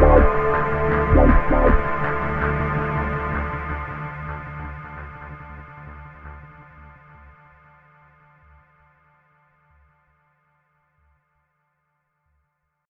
Bye.